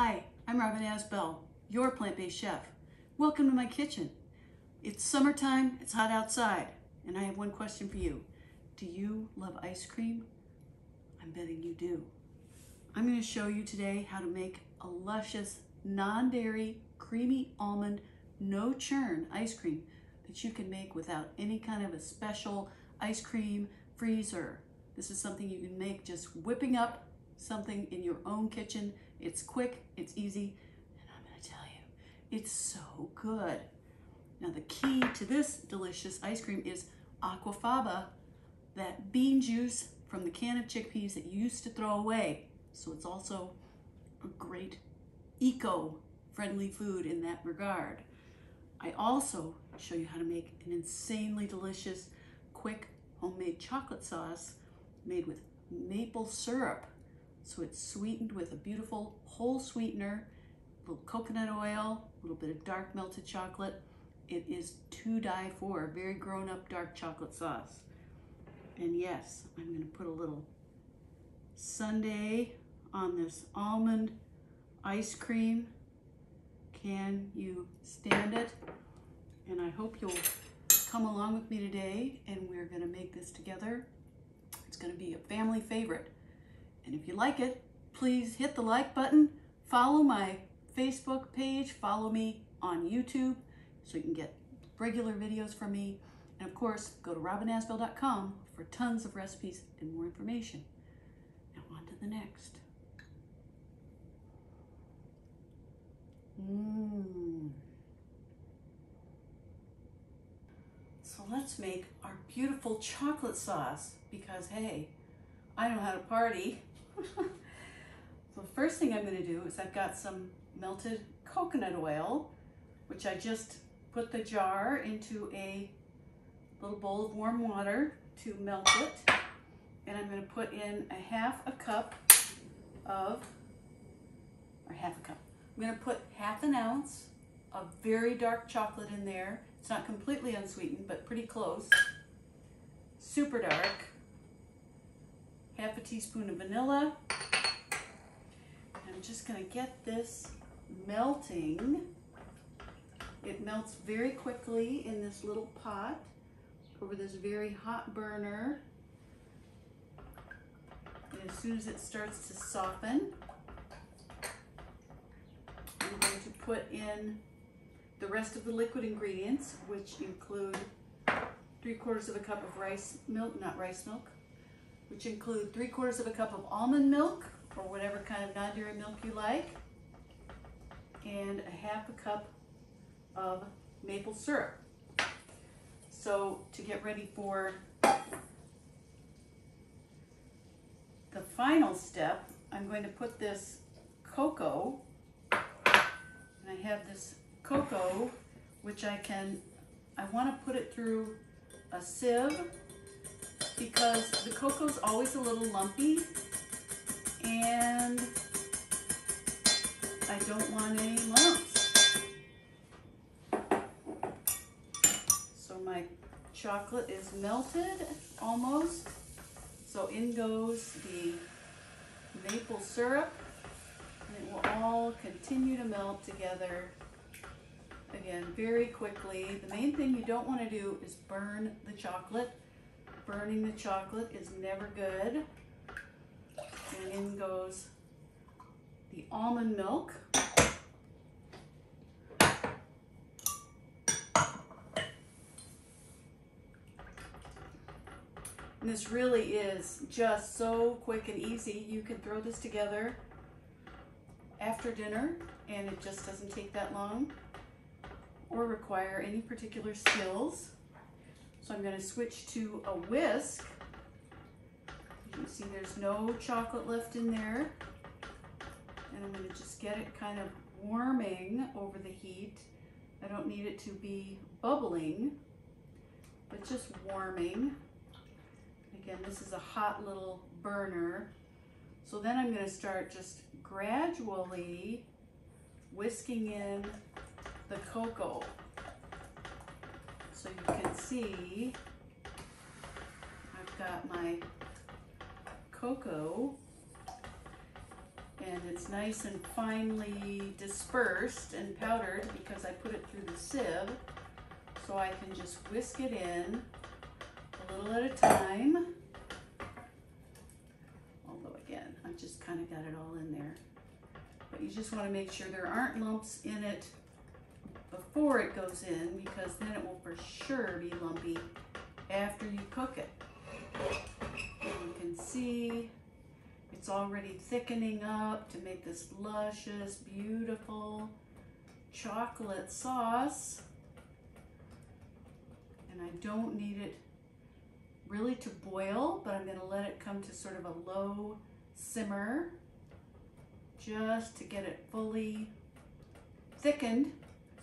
Hi, I'm Robin Asbell, your plant-based chef. Welcome to my kitchen. It's summertime, it's hot outside, and I have one question for you. Do you love ice cream? I'm betting you do. I'm going to show you today how to make a luscious, non-dairy, creamy almond, no churn ice cream that you can make without any kind of a special ice cream freezer. This is something you can make just whipping up something in your own kitchen. It's quick, it's easy, and I'm gonna tell you, it's so good. Now the key to this delicious ice cream is aquafaba, that bean juice from the can of chickpeas that you used to throw away. So it's also a great eco-friendly food in that regard. I also show you how to make an insanely delicious, quick homemade chocolate sauce made with maple syrup. So it's sweetened with a beautiful whole sweetener, a little coconut oil, a little bit of dark melted chocolate. It is to die for, very grown up dark chocolate sauce. And yes, I'm gonna put a little sundae on this almond ice cream. Can you stand it? And I hope you'll come along with me today and we're gonna make this together. It's gonna be a family favorite. And if you like it, please hit the like button, follow my Facebook page, follow me on YouTube so you can get regular videos from me. And of course, go to robinasbell.com for tons of recipes and more information. Now on to the next. Mmm. So let's make our beautiful chocolate sauce because hey, I know how to party. so the first thing I'm gonna do is I've got some melted coconut oil, which I just put the jar into a little bowl of warm water to melt it. And I'm gonna put in a half a cup of, or half a cup. I'm gonna put half an ounce of very dark chocolate in there it's not completely unsweetened, but pretty close. Super dark. Half a teaspoon of vanilla. I'm just gonna get this melting. It melts very quickly in this little pot over this very hot burner. And as soon as it starts to soften, I'm going to put in the rest of the liquid ingredients, which include three quarters of a cup of rice milk, not rice milk, which include three quarters of a cup of almond milk, or whatever kind of non-dairy milk you like, and a half a cup of maple syrup. So to get ready for the final step, I'm going to put this cocoa, and I have this cocoa, which I can, I want to put it through a sieve because the cocoa is always a little lumpy and I don't want any lumps. So my chocolate is melted almost. So in goes the maple syrup and it will all continue to melt together again very quickly. The main thing you don't want to do is burn the chocolate. Burning the chocolate is never good. And in goes the almond milk. And this really is just so quick and easy. You can throw this together after dinner and it just doesn't take that long or require any particular skills. So I'm going to switch to a whisk. You can see there's no chocolate left in there. And I'm going to just get it kind of warming over the heat. I don't need it to be bubbling, but just warming. Again, this is a hot little burner. So then I'm going to start just gradually whisking in the cocoa. So you can see I've got my cocoa and it's nice and finely dispersed and powdered because I put it through the sieve. So I can just whisk it in a little at a time. Although again, I've just kind of got it all in there. But you just want to make sure there aren't lumps in it before it goes in because then it will for sure be lumpy after you cook it. And you can see it's already thickening up to make this luscious, beautiful chocolate sauce. And I don't need it really to boil, but I'm gonna let it come to sort of a low simmer just to get it fully thickened.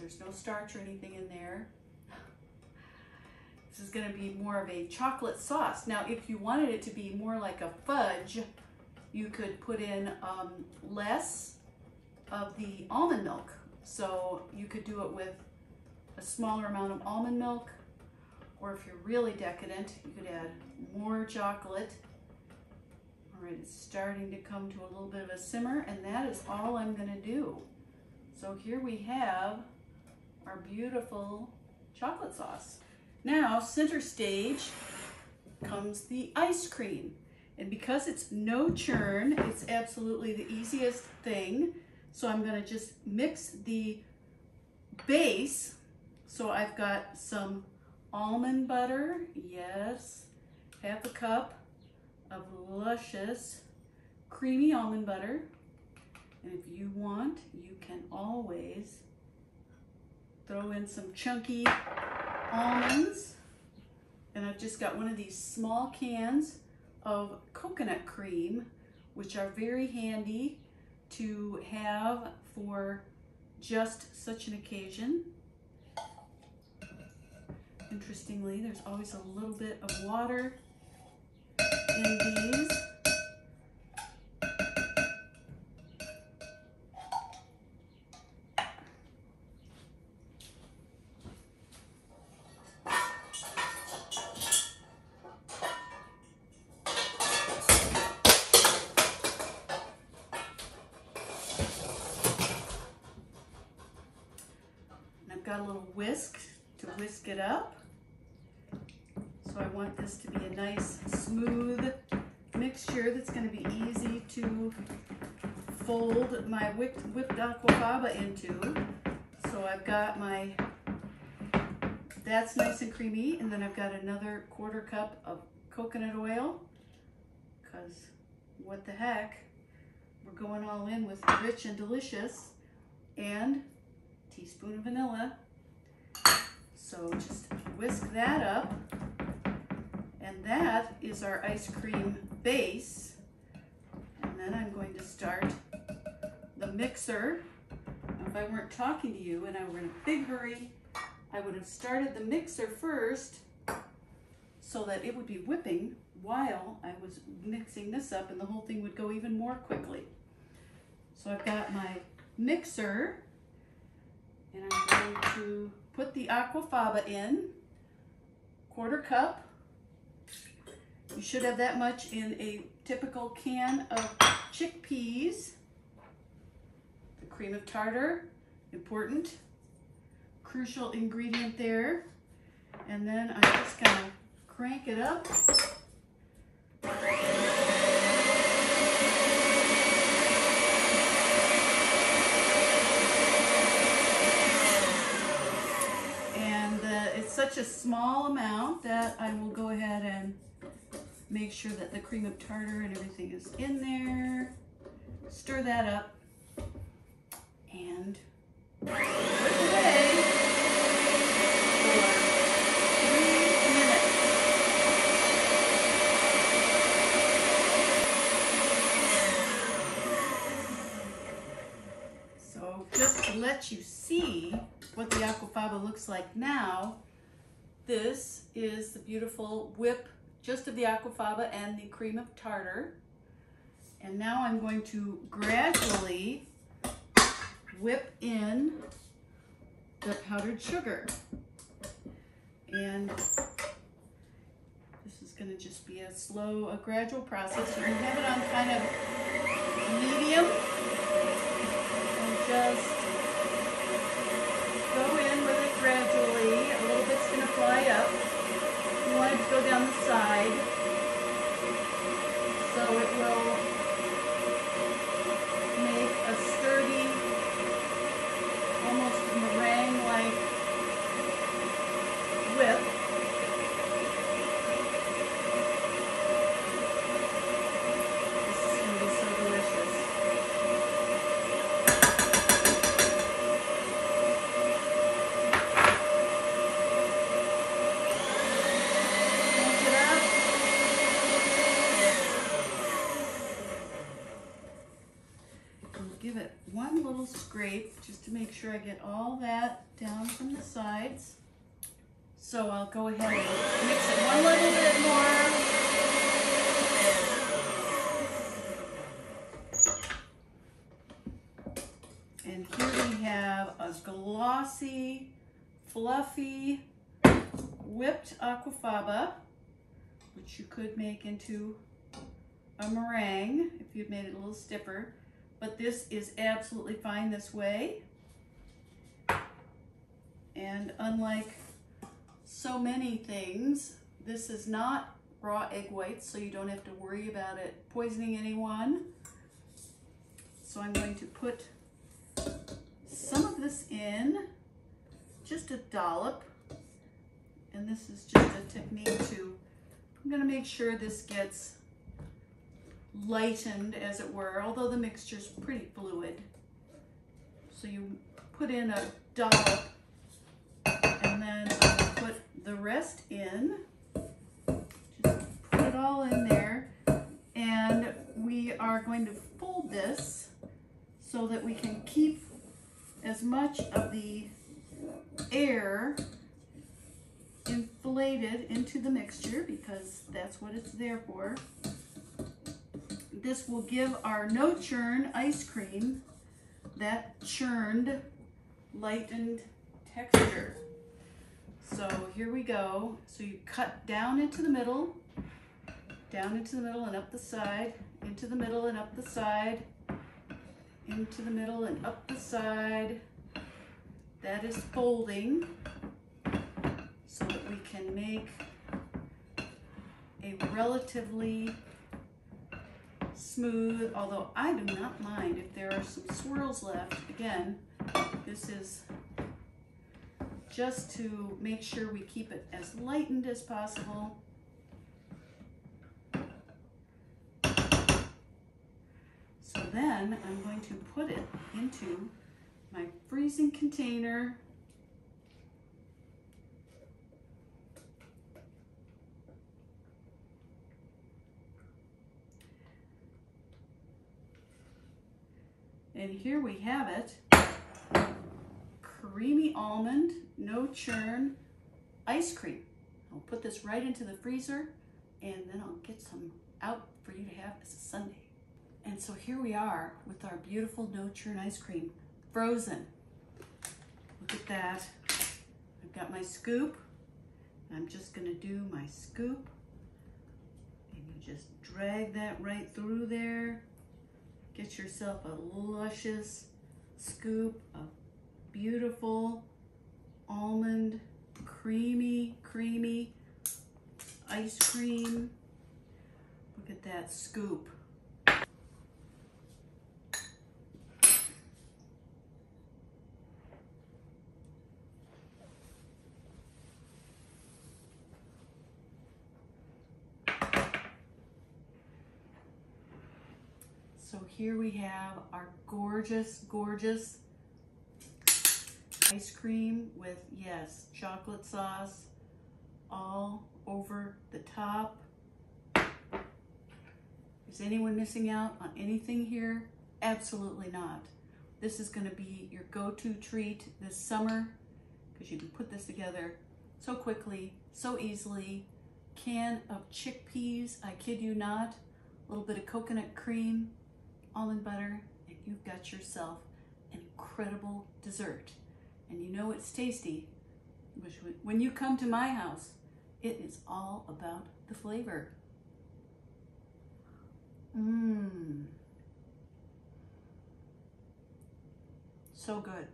There's no starch or anything in there. This is gonna be more of a chocolate sauce. Now, if you wanted it to be more like a fudge, you could put in um, less of the almond milk. So you could do it with a smaller amount of almond milk, or if you're really decadent, you could add more chocolate. All right, it's starting to come to a little bit of a simmer, and that is all I'm gonna do. So here we have our beautiful chocolate sauce. Now, center stage comes the ice cream. And because it's no churn, it's absolutely the easiest thing. So I'm gonna just mix the base. So I've got some almond butter, yes, half a cup of luscious creamy almond butter. And if you want, you can always throw in some chunky almonds. And I've just got one of these small cans of coconut cream, which are very handy to have for just such an occasion. Interestingly, there's always a little bit of water in these. Got a little whisk to whisk it up. So I want this to be a nice smooth mixture that's going to be easy to fold my whipped, whipped aquafaba into. So I've got my, that's nice and creamy, and then I've got another quarter cup of coconut oil, because what the heck, we're going all in with rich and delicious, and teaspoon of vanilla. So just whisk that up. And that is our ice cream base. And then I'm going to start the mixer. If I weren't talking to you and I were in a big hurry, I would have started the mixer first so that it would be whipping while I was mixing this up and the whole thing would go even more quickly. So I've got my mixer and I'm going to put the aquafaba in, quarter cup. You should have that much in a typical can of chickpeas. The cream of tartar, important, crucial ingredient there. And then I'm just gonna crank it up. Such a small amount that I will go ahead and make sure that the cream of tartar and everything is in there. Stir that up and away So just to let you see what the aquafaba looks like now, this is the beautiful whip just of the aquafaba and the cream of tartar. And now I'm going to gradually whip in the powdered sugar. And this is going to just be a slow, a gradual process. You can have it on kind of medium I wanted to go down the side. So it will sure I get all that down from the sides. So I'll go ahead and mix it one little bit more. And here we have a glossy, fluffy, whipped aquafaba, which you could make into a meringue if you'd made it a little stiffer. But this is absolutely fine this way. And unlike so many things, this is not raw egg whites, so you don't have to worry about it poisoning anyone. So I'm going to put some of this in, just a dollop. And this is just a technique to, I'm gonna make sure this gets lightened as it were, although the mixture's pretty fluid. So you put in a dollop and then I put the rest in. Just put it all in there. And we are going to fold this so that we can keep as much of the air inflated into the mixture because that's what it's there for. This will give our no churn ice cream that churned, lightened texture. So here we go. So you cut down into the middle, down into the middle and up the side, into the middle and up the side, into the middle and up the side. That is folding so that we can make a relatively smooth, although I do not mind if there are some swirls left. Again, this is just to make sure we keep it as lightened as possible. So then I'm going to put it into my freezing container. And here we have it. Creamy almond, no churn, ice cream. I'll put this right into the freezer and then I'll get some out for you to have as a sundae. And so here we are with our beautiful no churn ice cream, frozen. Look at that. I've got my scoop. I'm just gonna do my scoop. And you just drag that right through there. Get yourself a luscious scoop of beautiful almond, creamy, creamy ice cream. Look at that scoop. So here we have our gorgeous, gorgeous ice cream with, yes, chocolate sauce all over the top. Is anyone missing out on anything here? Absolutely not. This is gonna be your go-to treat this summer because you can put this together so quickly, so easily. Can of chickpeas, I kid you not, a little bit of coconut cream, almond butter, and you've got yourself an incredible dessert. And you know it's tasty, when you come to my house, it is all about the flavor. Mmm. So good.